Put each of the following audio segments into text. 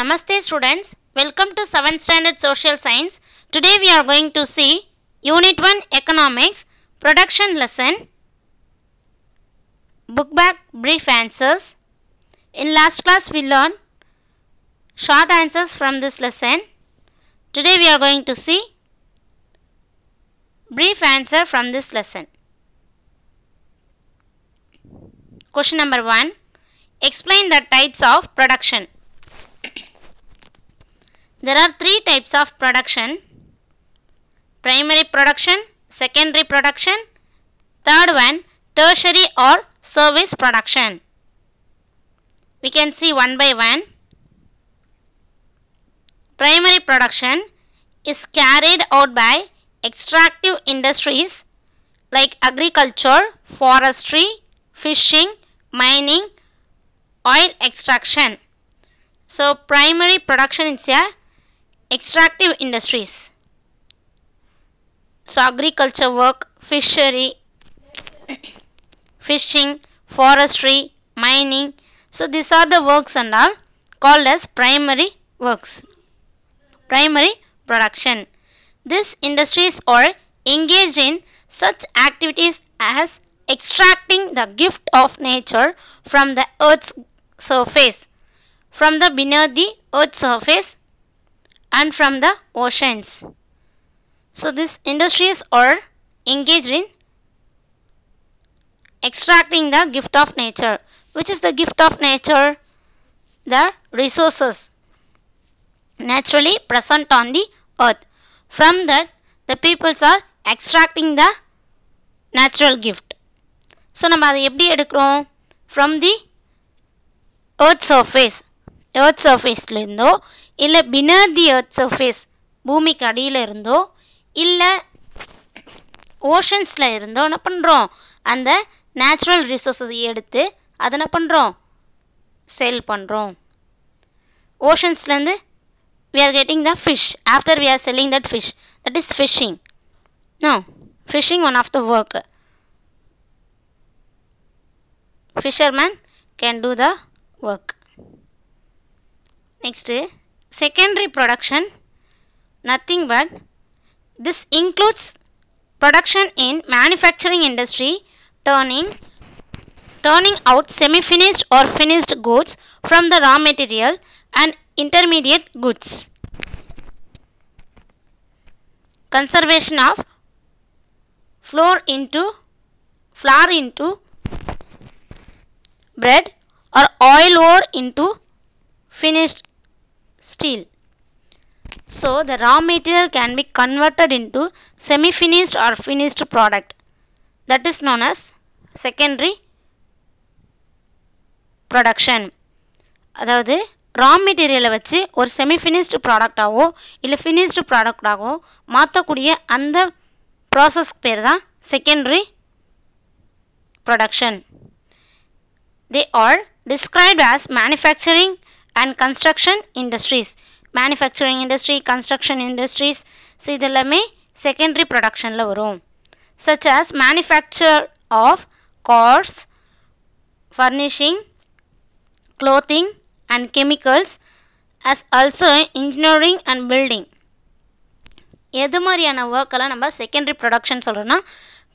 Namaste students, welcome to 7th standard social science. Today we are going to see Unit 1 Economics Production Lesson Book back brief answers. In last class we learned short answers from this lesson. Today we are going to see brief answer from this lesson. Question number 1 Explain the types of production. There are three types of production primary production, secondary production, third one tertiary or service production. We can see one by one. Primary production is carried out by extractive industries like agriculture, forestry, fishing, mining, oil extraction. So primary production is a extractive industries. So agriculture work, fishery, fishing, forestry, mining. So these are the works and all called as primary works. Primary production. These industries are engaged in such activities as extracting the gift of nature from the earth's surface, from the beneath the earth's surface and from the oceans. So these industries are engaged in extracting the gift of nature. Which is the gift of nature? The resources naturally present on the earth. From that the peoples are extracting the natural gift. So நம்ம அதை எப்படி எடுக்கிறோம் from the earth surface earth சர்ஃபேஸ்லேருந்தோ இல்லை beneath the earth surface பூமிக்கு அடியில் இருந்தோ இல்லை ஓஷன்ஸில் இருந்தோ என்ன பண்ணுறோம் அந்த நேச்சுரல் ரிசோர்ஸஸ் எடுத்து அதை என்ன பண்ணுறோம் சேல் பண்ணுறோம் ஓஷன்ஸ்லேருந்து we are getting the fish after we are selling that fish that is fishing no fishing one of the work fisherman can do the work next secondary production nothing but this includes production in manufacturing industry turning turning out semi finished or finished goods from the raw material and intermediate goods. Conservation of flour into flour into bread or oil ore into finished steel. So the raw material can be converted into semi-finished or finished product. That is known as secondary production. அதாவது ரா மெட்டீரியலை வச்சு ஒரு semi finished ப்ராடக்டாகவோ இல்லை finished ப்ராடக்டாகவோ மாற்றக்கூடிய அந்த process பேர் தான் secondary production they are described as manufacturing and construction industries manufacturing industry construction industries so இது எல்லாமே செகண்டரி ப்ரொடக்ஷனில் வரும் such as manufacture of cars furnishing clothing and chemicals as also engineering and building எது மாதிரியான ஒர்க்கெல்லாம் நம்ம செகண்டரி ப்ரொடக்ஷன் சொல்கிறோன்னா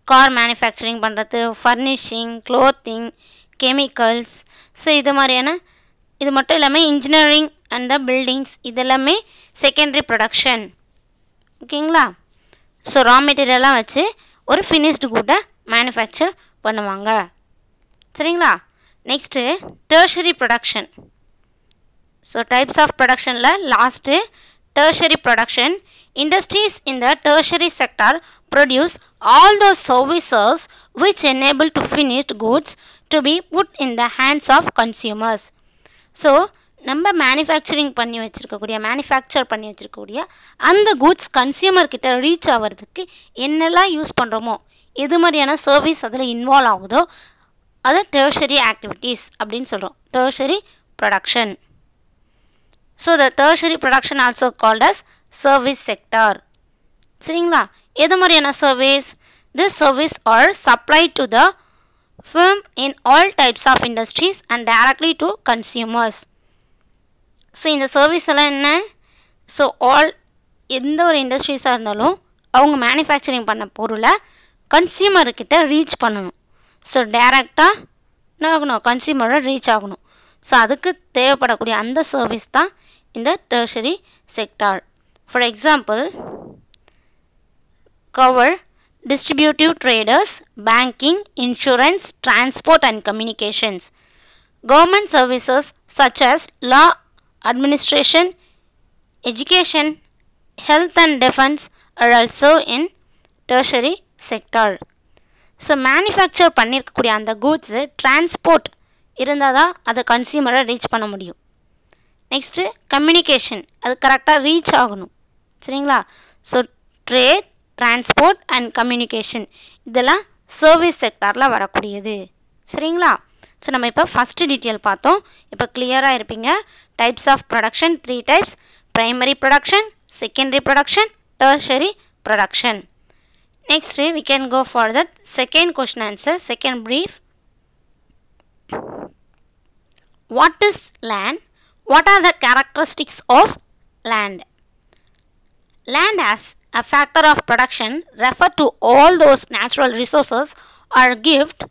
car manufacturing பண்ணுறது ஃபர்னிஷிங் க்ளோத்திங் கெமிக்கல்ஸ் ஸோ இது மாதிரியான இது மட்டும் இல்லாமல் இன்ஜினியரிங் அண்ட் த பில்டிங்ஸ் இதெல்லாமே செகண்டரி ப்ரொடக்ஷன் ஓகேங்களா ஸோ ரா மெட்டீரியல்லாம் வச்சு ஒரு ஃபினிஷ்டு கூட்டை மேனுஃபேக்சர் பண்ணுவாங்க. சரிங்களா? Next tertiary production so types of ப்ரொடக்ஷனில் last tertiary production industries in the tertiary sector produce all the services which enable to finished goods to be put in the hands of consumers so நம்ம manufacturing பண்ணி வச்சுருக்கக்கூடிய manufacture பண்ணி வச்சுருக்கக்கூடிய அந்த goods கன்சியூமர்கிட்ட reach ஆகிறதுக்கு என்னெல்லாம் use பண்ணுறோமோ எது மாதிரியான சர்வீஸ் அதில் இன்வால்வ் ஆகுதோ அது டேர்ஷரி ஆக்டிவிட்டீஸ் அப்படின்னு சொல்கிறோம் tertiary production so the tertiary production also called as service sector சரிங்களா? எது மாதிரியான service this service are supply to the firm in all types of industries and directly to consumers. So இந்த service எல்லாம் என்ன? So all எந்த ஒரு இண்டஸ்ட்ரீஸாக இருந்தாலும் அவங்க மேனுஃபேக்சரிங் பண்ண பொருளை கன்சியூமர்கிட்ட ரீச் பண்ணணும். ஸோ டேரெக்டாக என்ன ஆகணும்? கன்சியூமரை ரீச் ஆகணும். ஸோ அதுக்கு தேவைப்படக்கூடிய அந்த சர்வீஸ் தான் இந்த tertiary sector for example cover distributive traders, banking, insurance, transport and communications. Government services such as law, administration, education, health and defense are also in tertiary sector. So manufacture பண்ணியிருக்கக்கூடிய அந்த goods transport இருந்தால் தான் அதை கன்சியூமரை reach பண்ண முடியும் next communication அது கரெக்டாக reach ஆகணும் சரிங்களா so trade transport and communication இதெல்லாம் சர்வீஸ் செக்டாரில் வரக்கூடியது. சரிங்களா? ஸோ நம்ம இப்போ ஃபஸ்ட்டு டீட்டெயில் பார்த்தோம். இப்போ கிளியராக இருப்பீங்க. Types of production three types primary production secondary production tertiary production next we can go for that second question answer second brief what is land what are the characteristics of land land as a factor of production refer to all those natural resources or gift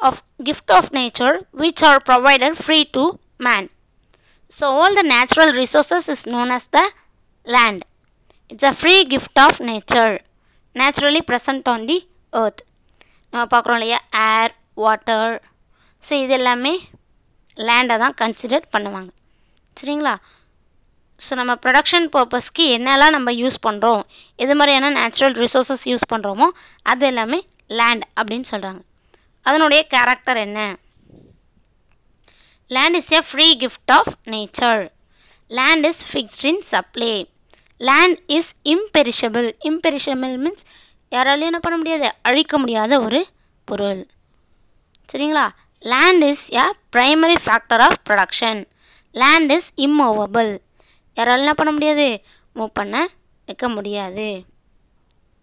of gift of nature which are provided free to man so all the natural resources is known as the land it's a free gift of nature naturally present on the earth நம்ம பார்க்குறோம் இல்லையா air water so இது எல்லாமே லேண்டை தான் consider பண்ணுவாங்க சரிங்களா so நம்ம ப்ரொடக்ஷன் பர்பஸ்க்கு என்னெல்லாம் நம்ம யூஸ் பண்ணுறோம் எது மாதிரியான நேச்சுரல் ரிசோர்ஸஸ் யூஸ் பண்ணுறோமோ அது எல்லாமே லேண்ட் அப்படின்னு சொல்கிறாங்க அதனுடைய கேரக்டர் என்ன? Land is a free gift of nature land is fixed in supply land is imperishable imperishable means யாராலையும் என்ன பண்ண முடியாது அழிக்க முடியாத ஒரு பொருள். சரிங்களா? Land is a primary factor of production land is immovable யாராலும் என்ன பண்ண முடியாது. மூவ் பண்ண வைக்க முடியாது.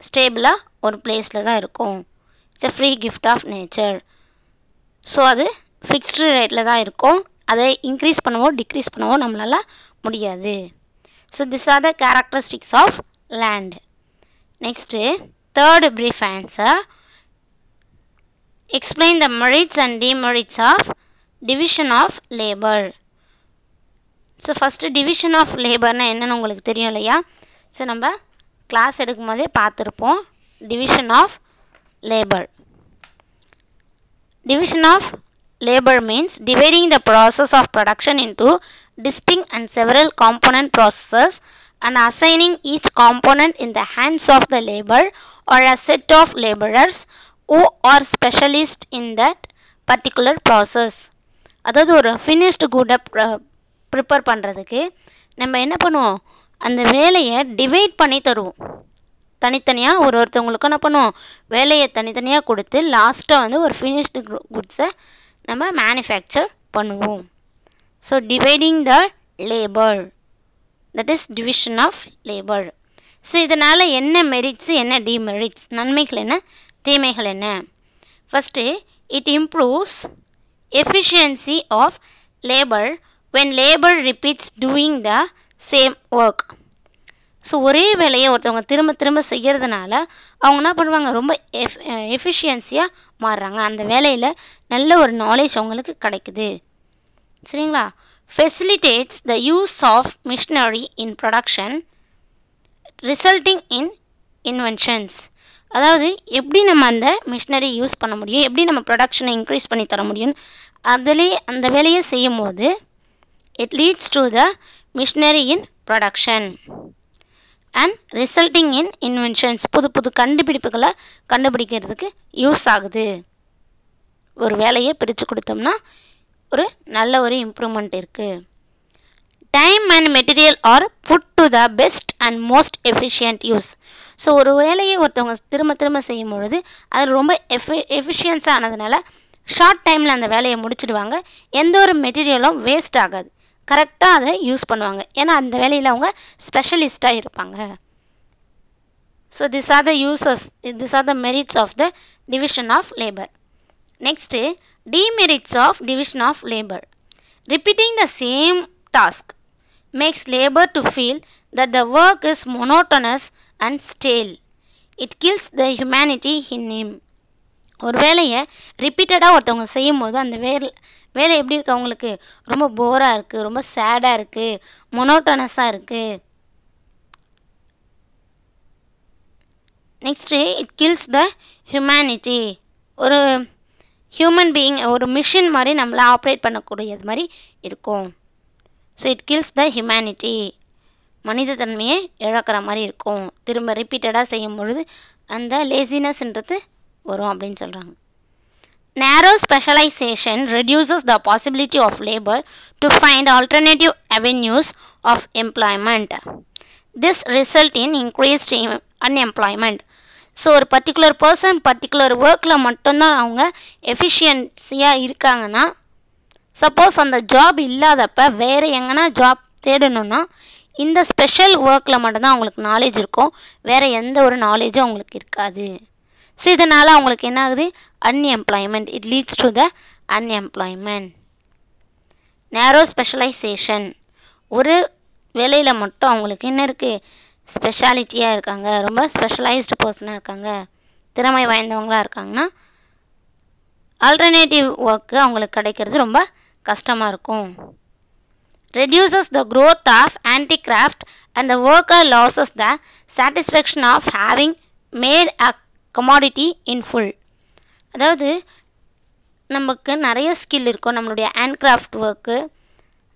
ஸ்டேபிளாக ஒரு பிளேஸில் தான் இருக்கும். It's a free gift of nature so அது ஃபிக்ஸ்டு ரேட்டில் தான் இருக்கும். அதை இன்க்ரீஸ் பண்ணவோ டிக்ரீஸ் பண்ணவோ நம்மளால் முடியாது. So this are the characteristics of land next third brief answer explain the merits and demerits of division of labour so first division of லேபர்னால் என்னென்னு உங்களுக்கு தெரியும் இல்லையா ஸோ நம்ம கிளாஸ் எடுக்கும் போதே பார்த்துருப்போம் division of labour division of labour means dividing the process of production into distinct and several component processes and assigning each component in the hands of the labor or a set of laborers who are specialist in that particular process அதாவது ஒரு finished கூடை prepare பண்ணுறதுக்கு நம்ம என்ன பண்ணுவோம்? அந்த வேலையை divide பண்ணி தருவோம். தனித்தனியாக ஒரு ஒருத்தவங்களுக்கும் என்ன பண்ணுவோம்? வேலையை தனித்தனியாக கொடுத்து லாஸ்ட்டாக வந்து ஒரு ஃபினிஷ்டு குட்ஸை நம்ம மேனுஃபேக்சர் பண்ணுவோம். So dividing the labour that is division of labour so இதனால் என்ன மெரிட்ஸு என்ன டிமெரிட்ஸ் நன்மைகள் என்ன? தீமைகள் என்ன? First it improves efficiency of labour when labour repeats doing the same work so ஒரே வேலையை ஒருத்தவங்க திரும்ப திரும்ப செய்கிறதுனால அவங்க என்ன பண்ணுவாங்க? ரொம்ப எஃப் எஃபிஷியன்சியாக மாறுறாங்க. அந்த வேலையில் நல்ல ஒரு நாலேஜ் அவங்களுக்கு கிடைக்குது. சரிங்களா? Facilitates the use of machinery in production resulting in inventions அதாவது எப்படி நம்ம அந்த மிஷினரி யூஸ் பண்ண முடியும்? எப்படி நம்ம ப்ரொடக்ஷனை இன்க்ரீஸ் பண்ணி தர முடியும்? அதிலே அந்த வேலையை செய்யும் போது it leads to the machinery in production and resulting in inventions புது புது கண்டுபிடிப்புகளை கண்டுபிடிக்கிறதுக்கு யூஸ் ஆகுது. ஒரு வேலையை பிரித்து கொடுத்தோம்னா ஒரு நல்ல ஒரு இம்ப்ரூவ்மெண்ட் இருக்குது time and material are put to the best and most efficient use so ஒரு வேலையை ஒருத்தவங்க திரும்ப திரும்ப செய்யும் பொழுது அது ரொம்ப எஃபி எஃபிஷியன்ஸாக ஆனதுனால ஷார்ட் டைமில் அந்த வேலையை முடிச்சுடுவாங்க. எந்த ஒரு மெட்டீரியலும் வேஸ்ட் ஆகாது. கரெக்டாக அதை யூஸ் பண்ணுவாங்க ஏன்னா அந்த வேலையில் அவங்க ஸ்பெஷலிஸ்ட்டாக இருப்பாங்க so this are the uses this are the merits of the division of labour next demerits of division of labour repeating the same task makes labour to feel that the work is monotonous and stale it kills the humanity in name ஒரு வேலையை ரிப்பீட்டடாக ஒருத்தவங்க செய்யும்போது அந்த வேலை வேலை எப்படி இருக்குது அவங்களுக்கு? ரொம்ப போராக இருக்குது ரொம்ப சேடாக இருக்குது மொனோட்டனஸாக இருக்குது next it kills the humanity ஒரு ஹியூமன் பீயிங் ஒரு மிஷின் மாதிரி நம்மளை ஆப்ரேட் பண்ணக்கூடியது மாதிரி இருக்கும். So it kills the humanity மனித தன்மையை இழக்கிற மாதிரி இருக்கும். திரும்ப ரிப்பீட்டடாக செய்யும் பொழுது அந்த லேசினஸ்ன்றது வரும் அப்படின்னு சொல்கிறாங்க narrow specialisation reduces the possibility of labour to find alternative avenues of employment this result in increased unemployment so ஒரு பர்டிகுலர் பர்சன் பர்டிகுலர் ஒர்க்கில் மட்டும்தான் அவங்க எஃபிஷியன்சியாக இருக்காங்கன்னா சப்போஸ் அந்த ஜாப் இல்லாதப்ப வேறு எங்கன்னா ஜாப் தேடணும்னா இந்த ஸ்பெஷல் ஒர்க்கில் மட்டும்தான் அவங்களுக்கு நாலேஜ் இருக்கும். வேறு எந்த ஒரு நாலேஜும் அவங்களுக்கு இருக்காது. ஸோ இதனால் அவங்களுக்கு என்ன ஆகுது? Unemployment it leads to the unemployment narrow specialisation ஒரு வேலையில் மட்டும் அவங்களுக்கு என்ன இருக்குது ஸ்பெஷாலிட்டியாக இருக்காங்க. ரொம்ப ஸ்பெஷலைஸ்டு பர்சனாக இருக்காங்க. திறமை வாய்ந்தவங்களாக இருக்காங்கன்னா ஆல்டர்னேட்டிவ் ஒர்க்கு அவங்களுக்கு கிடைக்கிறது ரொம்ப கஷ்டமாக இருக்கும். Reduces the growth of handicraft and worker worker the satisfaction of of made made commodity in full அதாவது நமக்கு நிறைய ஸ்கில் இருக்கும். நம்மளுடைய ஹேண்ட்கிராஃப்ட் ஒர்க்கு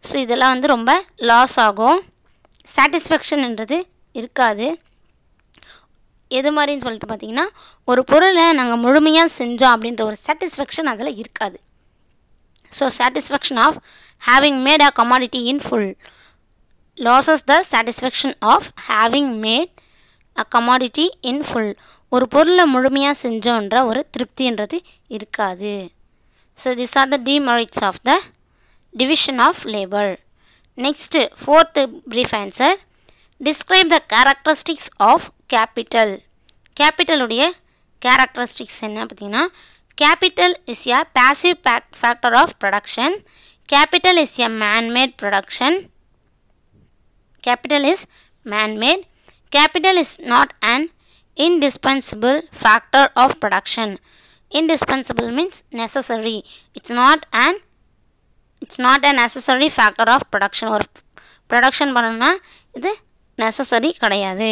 ஸோ இதெல்லாம் வந்து ரொம்ப லாஸ் ஆகும். சாட்டிஸ்ஃபேக்ஷன்ன்றது இருக்காது. எது மாதிரின்னு சொல்லிட்டு பார்த்தீங்கன்னா ஒரு பொருளை நாங்கள் முழுமையாக செஞ்சோம் அப்படின்ற ஒரு சாட்டிஸ்ஃபேக்ஷன் அதில் இருக்காது. So satisfaction of having made a commodity in full loses the satisfaction of having made a commodity in full ஒரு பொருளை முழுமையாக செஞ்சோன்ற ஒரு திருப்தின்றது இருக்காது. So this are the demerits of the division of labour next fourth brief answer describe the characteristics of capital கேபிட்டலுடைய characteristics என்ன பார்த்தீங்கன்னா capital is a passive factor of production capital is a man made production capital is man made capital is not an indispensable factor of production indispensable means necessary it's not an it's not a necessary factor of production or production பண்ணணும்னா இது necessary கிடையாது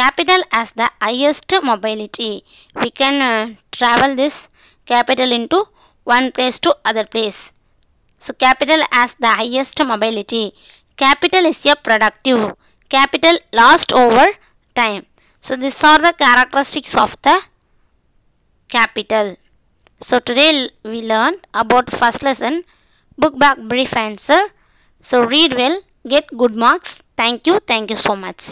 capital as the highest mobility we can uh, travel this capital into one place to other place so capital as the highest mobility. Capital is a productive. Capital lost over time. So these are the characteristics of the capital. So today we learned about first lesson book back brief answer. So read well, get good marks. Thank you. Thank you so much.